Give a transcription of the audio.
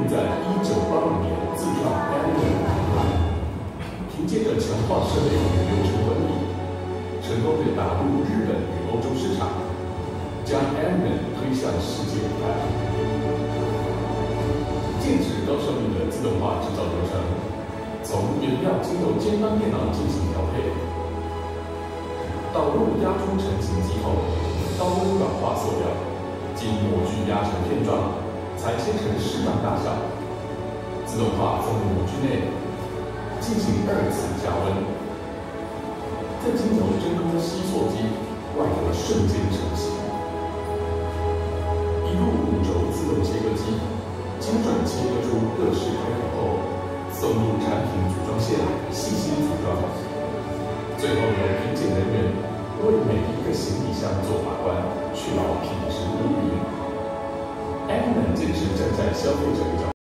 并在1985年自创 Element，凭借着强化设备与流程管理，成功地打入日本与欧洲市场，将 Element 推向世界舞台。禁止高效率的自动化制造流程，从原料经由尖端电脑进行调配，导入压铸成型机后，高温软化塑料。经模具压成片状，裁切成适当大小，自动化放入模具内，进行二次加温，再经由真空吸塑机，外壳瞬间成型。一路五轴自动切割机，精准切割出各式开口后，送入产品组装线，细心组装，最后由品检人员为每一个行李箱自己是。站在消费者的角。